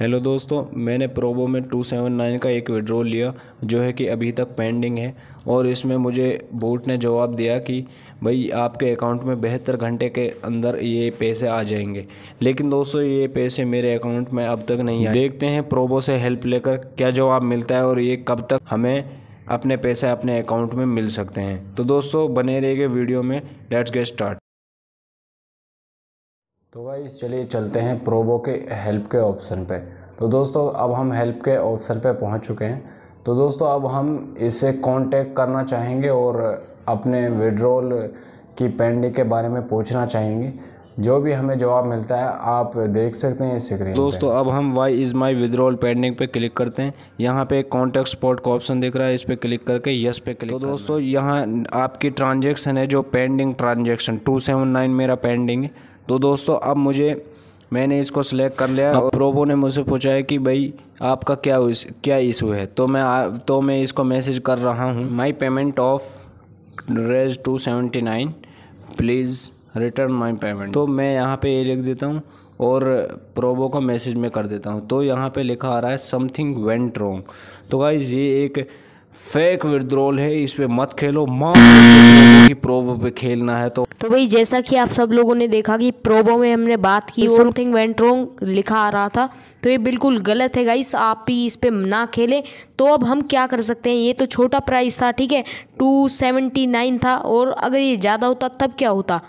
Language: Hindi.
हेलो दोस्तों, मैंने प्रोबो में 279 का एक विड्रॉल लिया, जो है कि अभी तक पेंडिंग है, और इसमें मुझे बोट ने जवाब दिया कि, भाई, आपके अकाउंट में बेहतर घंटे के अंदर ये पैसे आ जाएँगे। लेकिन दोस्तों, ये पैसे मेरे अकाउंट में अब तक नहीं आए। देखते हैं प्रोबो से हेल्प लेकर क्या जवाब मिलता है और ये कब तक हमें अपने पैसे अपने अकाउंट में मिल सकते हैं। तो दोस्तों, बने रहिए वीडियो में लेट्स गेट स्टार्ट तो भाई चलिए चलते हैं प्रोबो के हेल्प के ऑप्शन पे। तो दोस्तों अब हम हेल्प के ऑप्शन पे पहुँच चुके हैं। तो दोस्तों अब हम इससे कांटेक्ट करना चाहेंगे और अपने विड्रॉल की पेंडिंग के बारे में पूछना चाहेंगे। जो भी हमें जवाब मिलता है आप देख सकते हैं इस स्क्रीन दोस्तों अब हम why is my withdrawal pending पे क्लिक करते हैं। यहाँ पे कॉन्टैक्ट स्पॉट का ऑप्शन दिख रहा है इस पर क्लिक करके यस पे क्लिक तो दोस्तों यहाँ आपकी ट्रांजेक्शन है जो pending transaction two seven nine मेरा पेंडिंग है। तो दोस्तों अब मुझे मैंने इसको सिलेक्ट कर लिया और प्रोबो ने मुझसे पूछा है कि भाई आपका क्या क्या इशू है? तो मैं आ, तो मैं इसको मैसेज कर रहा हूँ। My payment of raise two seventy nine please return my payment तो मैं यहाँ पे ये लिख देता हूँ और प्रोबो को मैसेज में कर देता हूँ। तो यहाँ पे लिखा आ रहा है समथिंग वेंट रॉन्ग तो गाइज़ ये एक फेक विड्रॉल है इस पर मत खेलो। मात्र प्रोबो पे खेलना है तो तो भाई जैसा कि आप सब लोगों ने देखा कि प्रोबो में हमने बात की समथिंग वेंट रॉन्ग लिखा आ रहा था। तो ये बिल्कुल गलत है गाइस आप भी इस पर ना खेलें। तो अब हम क्या कर सकते हैं ये तो छोटा प्राइस था ठीक है टू सेवेंटी नाइन था और अगर ये ज़्यादा होता तब क्या होता?